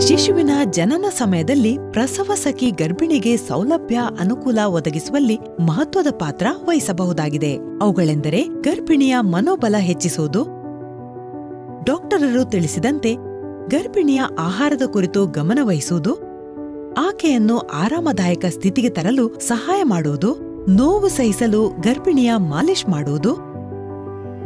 ಶಿಶುವಿನ ಜನನ ಸಮಯದಲ್ಲಿ ಪ್ರಸವ ಸಖಿ ಗರ್ಭಿಣಿಗೆ ಸೌಲಭ್ಯ ಅನುಕೂಲ ಒದಗಿಸುವಲ್ಲಿ ಮಹತ್ವದ ಪಾತ್ರ ವಹಿಸಬಹುದಾಗಿದೆ. ಅವುಗಳೆಂದರೆ ಗರ್ಭಿಣಿಯ ಮನೋಬಲ ಹೆಚ್ಚಿಸುವುದು. ಡಾಕ್ಟರರು ತಿಳಿಸಿದಂತೆ ಗರ್ಭಿಣಿಯ ಆಹಾರದ ಕುರಿತು ಗಮನವಹಿಸುವುದು ಆಕೆಯನ್ನು ಆರಾಮದಾಯಕ ಸ್ಥಿತಿಗೆ ತರಲು ಸಹಾಯ ಮಾಡುವುದು. ನೋವು ಸಹಿಸಲು ಗರ್ಭಿಣಿಯ ಮಾಲಿಶ್ ಮಾಡುವುದು.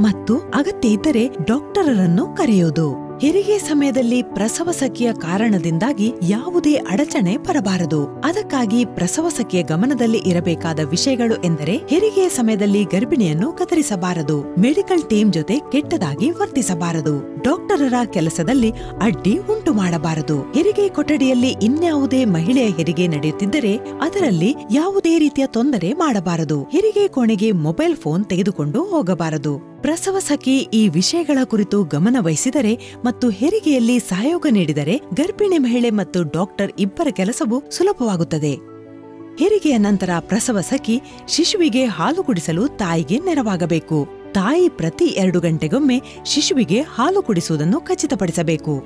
ಮತ್ತು ಅಗತ್ಯ ಇದ್ದರೆ ಡಾಕ್ಟರರನ್ನು ಕರೆಯುವುದು ಹೆರಿಗೆ ಸಮಯದಲ್ಲಿ ಪ್ರಸವ ಸಖಿಯ ಕಾರಣದಿಂದಾಗಿ ಯಾವುದೇ ಅಡಚಣೆ ಬರಬಾರದು. ಅದಕ್ಕಾಗಿ ಪ್ರಸವ ಸಖಿಯ ಗಮನದಲ್ಲಿ ಇರಬೇಕಾದ ವಿಷಯಗಳು ಎಂದರೆ ಹೆರಿಗೆಯ ಸಮಯದಲ್ಲಿ ಗರ್ಭಿಣಿಯನ್ನು ಕತ್ತರಿಸಬಾರದು ಮೆಡಿಕಲ್ ಟೀಮ್ ಜೊತೆ ಕೆಟ್ಟದಾಗಿ ವರ್ತಿಸಬಾರದು. ಡಾಕ್ಟರರ ಕೆಲಸದಲ್ಲಿ ಅಡ್ಡಿ ಉಂಟು ಮಾಡಬಾರದು. ಹೆರಿಗೆ ಕೊಠಡಿಯಲ್ಲಿ ಇನ್ಯಾವುದೇ ಮಹಿಳೆಯ ಹೆರಿಗೆ ನಡೆಯುತ್ತಿದ್ದರೆ ಅದರಲ್ಲಿ ಯಾವುದೇ ರೀತಿಯ ತೊಂದರೆ ಮಾಡಬಾರದು. ಹೆರಿಗೆ ಕೋಣೆಗೆ ಮೊಬೈಲ್ ಫೋನ್ ತೆಗೆದುಕೊಂಡು ಹೋಗಬಾರದು. ಪ್ರಸವ ಸಖಿ ಈ ವಿಷಯಗಳ ಕುರಿತು ಗಮನ ವಹಿಸಿದರೆ ಮತ್ತು ಹೆರಿಗೆಯಲ್ಲಿ ಸಹಯೋಗ ನೀಡಿದರೆ ಗರ್ಭಿಣಿ ಮಹಿಳೆ ಮತ್ತು ಡಾಕ್ಟರ್ ಇಬ್ಬರ ಕೆಲಸವು ಸುಲಭವಾಗುತ್ತದೆ. ಹೆರಿಗೆಯ ನಂತರ ಪ್ರಸವ ಸಖಿ ಶಿಶುವಿಗೆ ಹಾಲು ಕುಡಿಸಲು ತಾಯಿಗೆ ನೆರವಾಗಬೇಕು. ತಾಯಿ ಪ್ರತಿ ಎರಡು ಗಂಟೆಗೊಮ್ಮೆ ಶಿಶುವಿಗೆ ಹಾಲು ಕುಡಿಸುವುದನ್ನು ಖಚಿತಪಡಿಸಬೇಕು.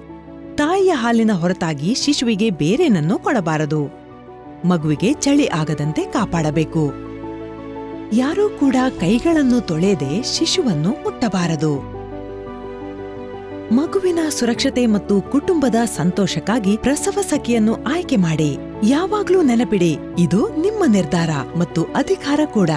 ತಾಯಿಯ ಹಾಲಿನ ಹೊರತಾಗಿ ಶಿಶುವಿಗೆ ಬೇರೇನನ್ನೂ ಕೊಡಬಾರದು. ಮಗುವಿಗೆ ಚಳಿ ಆಗದಂತೆ ಕಾಪಾಡಬೇಕು. ಯಾರೂ ಕೂಡ ಕೈಗಳನ್ನು ತೊಳೆಯದೆ ಶಿಶುವನ್ನು ಮುಟ್ಟಬಾರದು. ಮಗುವಿನ ಸುರಕ್ಷತೆ ಮತ್ತು ಕುಟುಂಬದ ಸಂತೋಷಕ್ಕಾಗಿ ಪ್ರಸವ ಸಖಿಯನ್ನು ಆಯ್ಕೆ ಮಾಡಿ. ಯಾವಾಗ್ಲೂ ನೆನಪಿಡಿ, ಇದು ನಿಮ್ಮ ನಿರ್ಧಾರ ಮತ್ತು ಅಧಿಕಾರ ಕೂಡ.